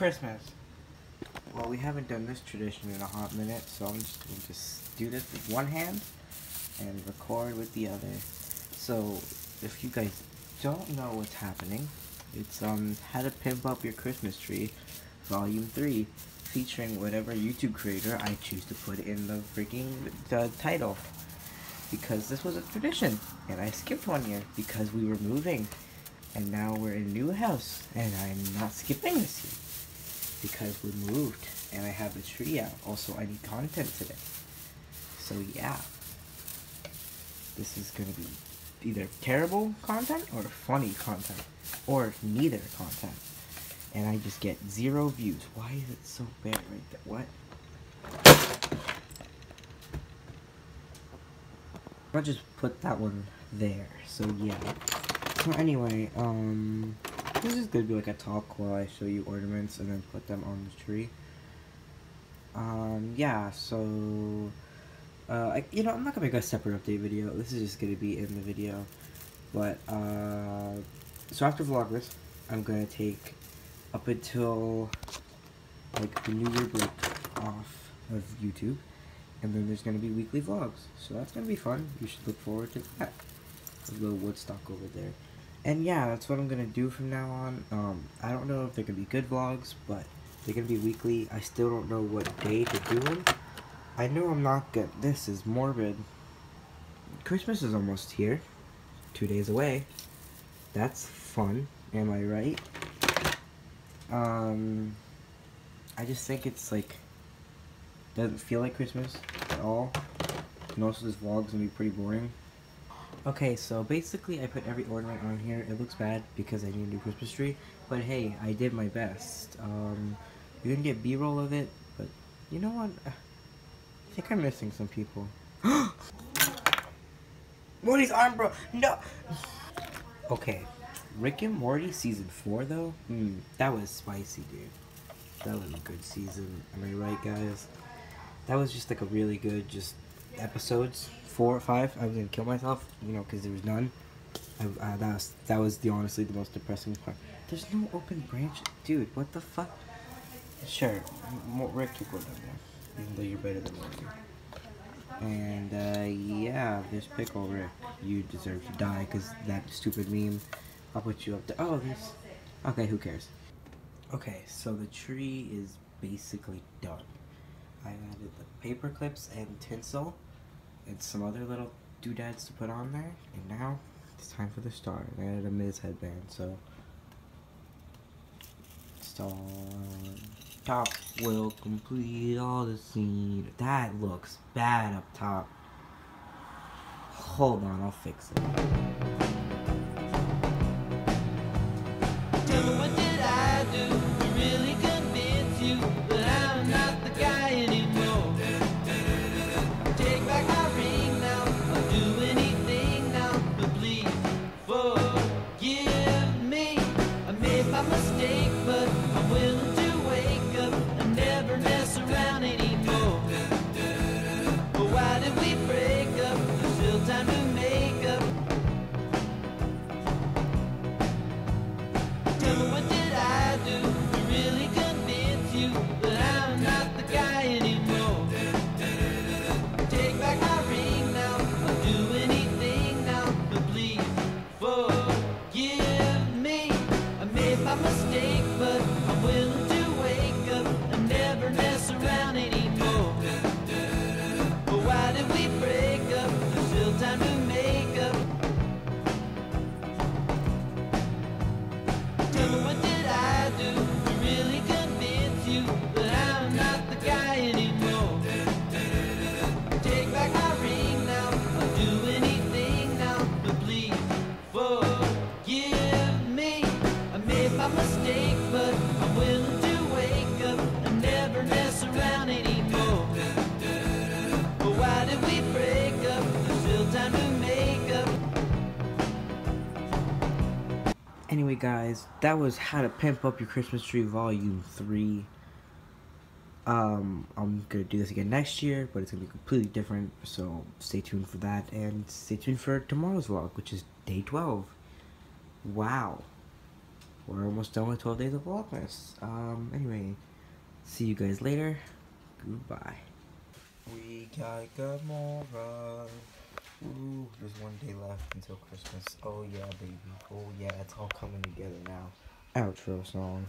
Christmas. Well, we haven't done this tradition in a hot minute, so I'm just going to do this with one hand and record with the other. So, if you guys don't know what's happening, it's um How to Pimp Up Your Christmas Tree, Volume 3, featuring whatever YouTube creator I choose to put in the freaking the title. Because this was a tradition, and I skipped one year because we were moving, and now we're in a new house, and I'm not skipping this year because we moved and I have a tree out. Also, I need content today. So yeah, this is gonna be either terrible content or funny content, or neither content. And I just get zero views. Why is it so bad right there? What? I'll just put that one there. So yeah. So anyway, um, this is gonna be like a talk while I show you ornaments and then put them on the tree. Um, yeah, so, uh, I, you know, I'm not gonna make a separate update video. This is just gonna be in the video. But, uh, so after Vlogmas, I'm gonna take up until, like, the New Year break off of YouTube. And then there's gonna be weekly vlogs. So that's gonna be fun. You should look forward to that. A little Woodstock over there. And yeah, that's what I'm gonna do from now on. Um, I don't know if they're gonna be good vlogs, but they're gonna be weekly. I still don't know what day to do them. I know I'm not good. This is morbid. Christmas is almost here. Two days away. That's fun. Am I right? Um, I just think it's like doesn't feel like Christmas at all. Most of this vlog's gonna be pretty boring. Okay, so basically I put every ornament on here. It looks bad because I need a new Christmas tree, but hey, I did my best. Um, you're gonna get B-roll of it, but you know what? I think I'm missing some people. Morty's arm, bro. No. Okay, Rick and Morty season four though. Hmm, that was spicy, dude. That was a good season. Am I right, guys? That was just like a really good just episodes four or five. I was gonna kill myself, you know, because there was none. I, uh, that was that was the honestly the most depressing part. There's no open branch, dude. What the fuck? Sure, Rick could go down there, even though you're better than Morty. And uh, yeah, this pickle Rick, you deserve to die because that stupid meme. I'll put you up there. Oh, this. Okay, who cares? Okay, so the tree is basically done. I added the paper clips and tinsel and some other little doodads to put on there. And now it's time for the star. I added a Miz headband, so star top will complete all the scene. That looks bad up top. Hold on, I'll fix it. Anyway, guys, that was How to Pimp Up Your Christmas Tree Volume 3. Um, I'm gonna do this again next year, but it's gonna be completely different, so stay tuned for that, and stay tuned for tomorrow's vlog, which is day 12. Wow. we're almost done with 12 days of Vlogmas. Um, anyway, see you guys later. Goodbye. We got Gamora. Ooh, there's one day left until Christmas. Oh yeah, baby. Oh yeah, it's all coming together now. Outro song.